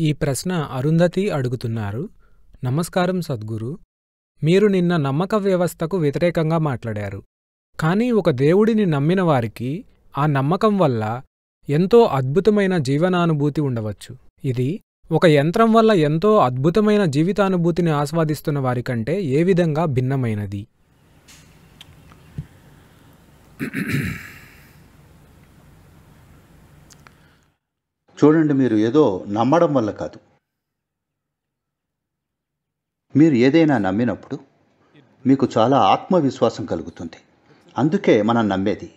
ఈ ప్రశ్న అరుంధతి అడుగుతున్నారు. నమస్కారం సద్గురు. మీరు నిన్న నమ్మక వ్యవస్థకు వ్యతిరేకంగా మాట్లాడారు. కానీ ఒక దేవుడిని నమ్మిన వారికి ఆ నమ్మకం వల్ల ఎంతో అద్భుతమైన జీవనానుభూతి ఉండవచ్చు. ఇది ఒక యంత్రం వల్ల ఎంతో అద్భుతమైన జీవితానుభూతిని ఆస్వాదిస్తున్న వారికంటే ఏ విధంగా భిన్నమైనది? చూడండి మీరు ఏదో నమ్మడం వల్ల కాదు. మీరు ఏదైనా నమ్మినప్పుడు మీకు చాలా ఆత్మవిశ్వాసం కలుగుతుంది. అందుకే మనం నమ్మేది.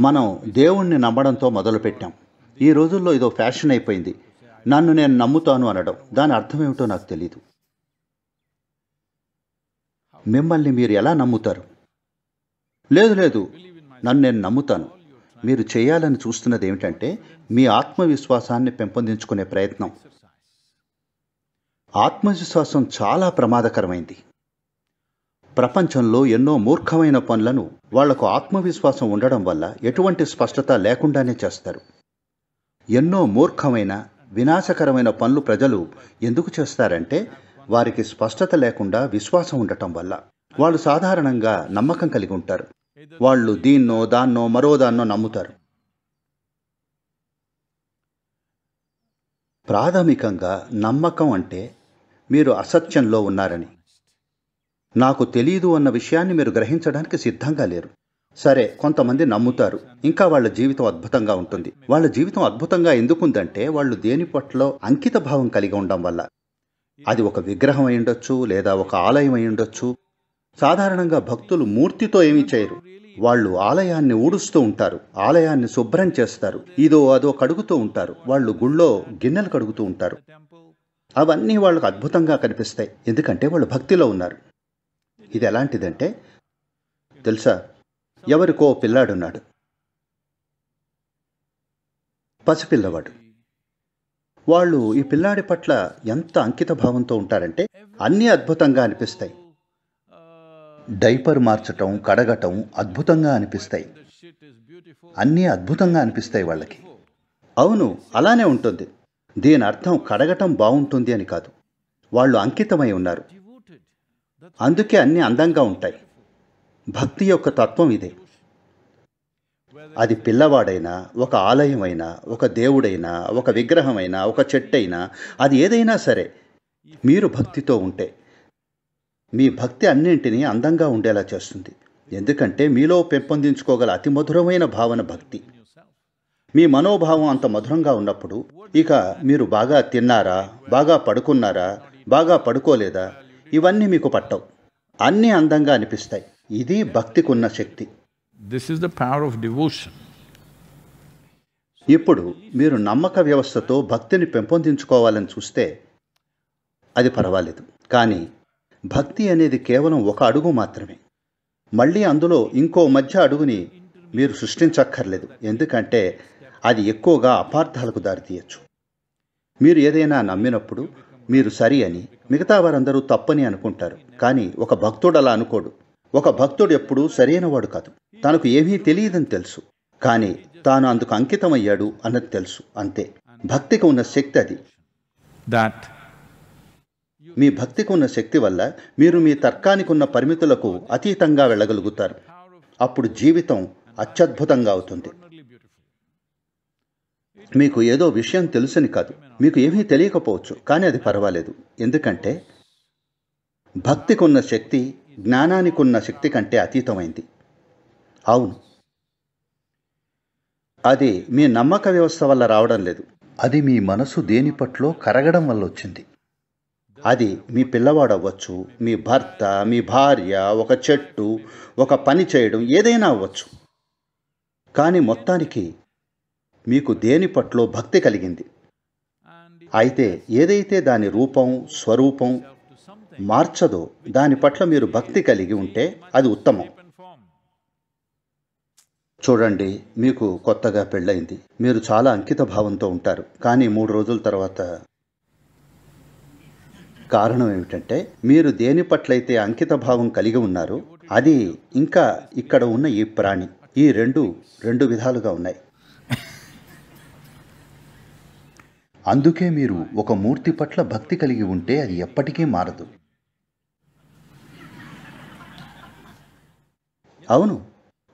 మనం దేవుణ్ణి నమ్మడంతో మొదలుపెట్టాం. ఈ రోజుల్లో ఇదో ఫ్యాషన్ అయిపోయింది. నన్ను నేను నమ్ముతాను అనడం. దాని అర్థం ఏమిటో నాకు తెలియదు మిమ్మల్ని మీరు ఎలా నమ్ముతారు? లేదు లేదు. నన్ను నేను నమ్ముతాను. మీరు చేయాలని చూస్తున్నది ఏమిటంటే మీ ఆత్మవిశ్వాసాన్ని పెంపొందించుకునే ప్రయత్నం. ఆత్మవిశ్వాసం చాలా ప్రమాదకరమైంది. ప్రపంచంలో ఎన్నో మూర్ఖమైన పనులను వాళ్ళకు ఆత్మవిశ్వాసం ఉండడం వల్ల ఎటువంటి స్పష్టత లేకుండానే చేస్తారు. ఎన్నో మూర్ఖమైన వినాశకరమైన పనులు ప్రజలు ఎందుకు చేస్తారంటే వారికి స్పష్టత లేకుండా విశ్వాసం ఉండటం వల్ల. వాళ్ళు సాధారణంగా నమ్మకం కలిగి ఉంటారు. వాళ్ళు దీన్నో దాన్నో మరో దాన్నో నమ్ముతారు. ప్రాథమికంగా నమ్మకం అంటే మీరు అసత్యంలో ఉన్నారని. నాకు తెలియదు అన్న విషయాన్ని మీరు గ్రహించడానికి సిద్ధంగా లేరు. సరే కొంతమంది నమ్ముతారు. ఇంకా వాళ్ళ జీవితం అద్భుతంగా ఉంటుంది. వాళ్ళ జీవితం అద్భుతంగా ఎందుకుందంటే వాళ్ళు దేని పట్ల అంకిత భావం కలిగి ఉండడం వల్ల. అది ఒక విగ్రహం అయి ఉండొచ్చు లేదా ఒక ఆలయం అయి ఉండొచ్చు సాధారణంగా భక్తులు మూర్తితో ఏమి చేయరు. వాళ్ళు ఆలయాన్ని ఊడుస్తూ ఉంటారు. ఆలయాన్ని శుభ్రం చేస్తారు. ఇదో అదో కడుగుతూ ఉంటారు. వాళ్ళు గుళ్ళో గిన్నెలు కడుగుతూ ఉంటారు. అవన్నీ వాళ్ళకు అద్భుతంగా కనిపిస్తాయి. ఎందుకంటే వాళ్ళు భక్తిలో ఉన్నారు. ఇది ఎలాంటిదంటే తెలుసా? ఎవరికో పిల్లాడున్నాడు. పసిపిల్లవాడు. వాళ్ళు ఈ పిల్లాడి పట్ల ఎంత అంకిత భావంతో ఉంటారంటే అన్నీ అద్భుతంగా అనిపిస్తాయి. డైపర్ మార్చటం కడగటం అద్భుతంగా అనిపిస్తాయి. అన్నీ అద్భుతంగా అనిపిస్తాయి వాళ్ళకి. అవును అలానే ఉంటుంది. దీని అర్థం కడగటం బాగుంటుంది అని కాదు. వాళ్ళు అంకితమై ఉన్నారు. అందుకే అన్నీ అందంగా ఉంటాయి. భక్తి యొక్క తత్వం ఇదే. అది పిల్లవాడైనా ఒక ఆలయమైనా ఒక దేవుడైనా ఒక విగ్రహమైనా ఒక చెట్టైనా అది ఏదైనా సరే మీరు భక్తితో ఉంటే మీ భక్తి అన్నింటినీ అందంగా ఉండేలా చేస్తుంది. ఎందుకంటే మీలో పెంపొందించుకోగల అతి మధురమైన భావన భక్తి. మీ మనోభావం అంత మధురంగా ఉన్నప్పుడు ఇక మీరు బాగా తిన్నారా బాగా పడుకున్నారా బాగా పడుకోలేదా ఇవన్నీ మీకు పట్టవు. అన్నీ అందంగా అనిపిస్తాయి. ఇది భక్తికున్న శక్తి. This is the power of devotion. ఇప్పుడు మీరు నమ్మక వ్యవస్థతో భక్తిని పెంపొందించుకోవాలని చూస్తే అది పర్వాలేదు. కానీ భక్తి అనేది కేవలం ఒక అడుగు మాత్రమే. మళ్ళీ అందులో ఇంకో మధ్య అడుగుని మీరు సృష్టించక్కర్లేదు. ఎందుకంటే అది ఎక్కువగా అపార్థాలకు దారితీయచ్చు. మీరు ఏదైనా నమ్మినప్పుడు మీరు సరి అని మిగతా వారందరూ తప్పని అనుకుంటారు. కానీ ఒక భక్తుడు అలా అనుకోడు. ఒక భక్తుడు ఎప్పుడూ సరైనవాడు కాదు. తనకు ఏమీ తెలియదని తెలుసు. కానీ తాను అందుకు అంకితమయ్యాడు అన్నది తెలుసు. అంతే. భక్తికి ఉన్న శక్తి అది. దాట్ మీ భక్తికి ఉన్న శక్తి వల్ల మీరు మీ తర్కానికి ఉన్న పరిమితులకు అతీతంగా వెళ్ళగలుగుతారు. అప్పుడు జీవితం అత్యద్భుతంగా అవుతుంది. మీకు ఏదో విషయం తెలుసని కాదు. మీకు ఏమీ తెలియకపోవచ్చు కానీ అది పర్వాలేదు. ఎందుకంటే భక్తికి ఉన్న శక్తి జ్ఞానానికున్న శక్తి కంటే అతీతమైంది. అవును. అది మీ నమ్మక వ్యవస్థ వల్ల రావడం లేదు. అది మీ మనసు దేని పట్లో కరగడం వల్ల వచ్చింది. అది మీ పిల్లవాడు అవ్వచ్చు మీ భర్త మీ భార్య ఒక చెట్టు ఒక పని చేయడం ఏదైనా అవ్వచ్చు. కానీ మొత్తానికి మీకు దేని పట్లో భక్తి కలిగింది? అయితే ఏదైతే దాని రూపం స్వరూపం మార్చదో దాని పట్ల మీరు భక్తి కలిగి ఉంటే అది ఉత్తమం. చూడండి మీకు కొత్తగా పెళ్ళయింది. మీరు చాలా అంకిత భావంతో ఉంటారు. కానీ మూడు రోజుల తర్వాత కారణం ఏమిటంటే మీరు దేని పట్లయితే అంకిత భావం కలిగి ఉన్నారో అది ఇంకా ఇక్కడ ఉన్న ఈ ప్రాణి ఈ రెండు రెండు విధాలుగా ఉన్నాయి. అందుకే మీరు ఒక మూర్తి పట్ల భక్తి కలిగి ఉంటే అది ఎప్పటికీ మారదు. అవును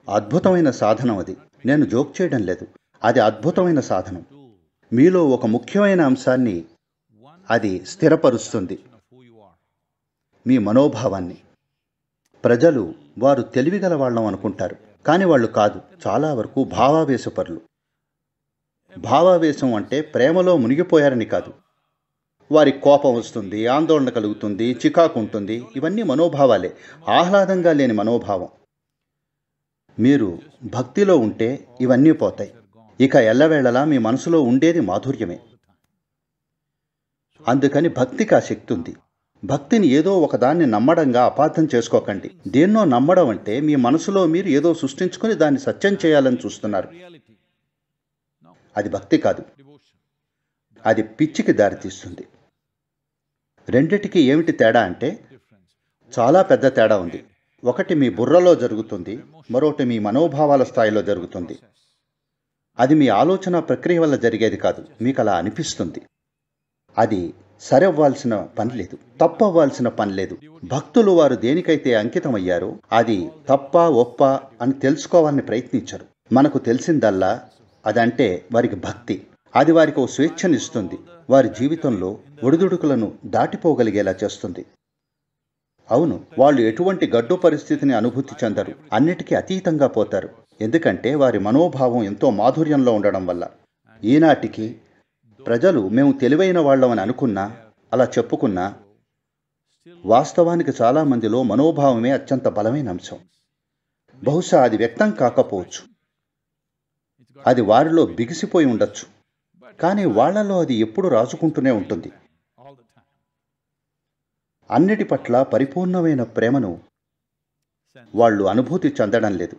అద్భుతమైన సాధనం అది. నేను జోక్ చేయడం లేదు. అది అద్భుతమైన సాధనం. మీలో ఒక ముఖ్యమైన అంశాన్ని అది స్థిరపరుస్తుంది. మీ మనోభావాన్ని. ప్రజలు వారు తెలివిగల వాళ్ళం అనుకుంటారు. కానీ వాళ్ళు కాదు. చాలా వరకు భావావేశపరులు భావావేశం అంటే ప్రేమలో మునిగిపోయారని కాదు. వారి కోపం వస్తుంది ఆందోళన కలుగుతుంది చికాకు ఉంటుంది. ఇవన్నీ మనోభావాలే. ఆహ్లాదంగా లేని మనోభావం. మీరు భక్తిలో ఉంటే ఇవన్నీ పోతాయి. ఇక ఎల్లవేళలా మీ మనసులో ఉండేది మాధుర్యమే. అందుకని భక్తికి ఆ శక్తి ఉంది భక్తిని ఏదో ఒకదాన్ని నమ్మడంగా అపార్థం చేసుకోకండి. దేన్నో నమ్మడం అంటే మీ మనసులో మీరు ఏదో సృష్టించుకొని దాన్ని సత్యం చేయాలని చూస్తున్నారు. అది భక్తి కాదు. అది పిచ్చికి దారితీస్తుంది రెండిటికి ఏమిటి తేడా అంటే చాలా పెద్ద తేడా ఉంది. ఒకటి మీ బుర్రలో జరుగుతుంది మరొకటి మీ మనోభావాల స్థాయిలో జరుగుతుంది. అది మీ ఆలోచన ప్రక్రియ వల్ల జరిగేది కాదు. మీకు అలా అనిపిస్తుంది. అది సరవ్వాల్సిన పని లేదు తప్పవ్వాల్సిన పని లేదు. భక్తులు వారు దేనికైతే అంకితమయ్యారో అది తప్ప ఒప్ప అని తెలుసుకోవాలని ప్రయత్నించరు. మనకు తెలిసిందల్లా అదంటే వారికి భక్తి. అది వారికి ఓ స్వేచ్ఛనిస్తుంది వారి జీవితంలో ఒడిదుడుకులను దాటిపోగలిగేలా చేస్తుంది. అవును వాళ్ళు ఎటువంటి గడ్డు పరిస్థితిని అనుభూతి చెందరు అన్నిటికీ అతీతంగా పోతారు. ఎందుకంటే వారి మనోభావం ఎంతో మాధుర్యంలో ఉండడం వల్ల. ఈనాటికి ప్రజలు మేము తెలివైన వాళ్ళమని అనుకున్నా అలా చెప్పుకున్నా వాస్తవానికి చాలామందిలో మనోభావమే అత్యంత బలమైన అంశం. బహుశా అది వ్యక్తం కాకపోవచ్చు. అది వారిలో బిగిసిపోయి ఉండొచ్చు. కానీ వాళ్ళలో అది ఎప్పుడు రాజుకుంటూనే ఉంటుంది. అన్నిటి పట్ల పరిపూర్ణమైన ప్రేమను వాళ్ళు అనుభూతి చెందడం లేదు.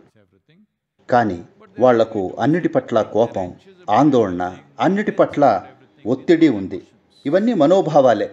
కానీ వాళ్ళకు అన్నిటి పట్ల కోపం ఆందోళన అన్నిటి పట్ల ఒత్తిడి ఉంది. ఇవన్నీ మనోభావాలే.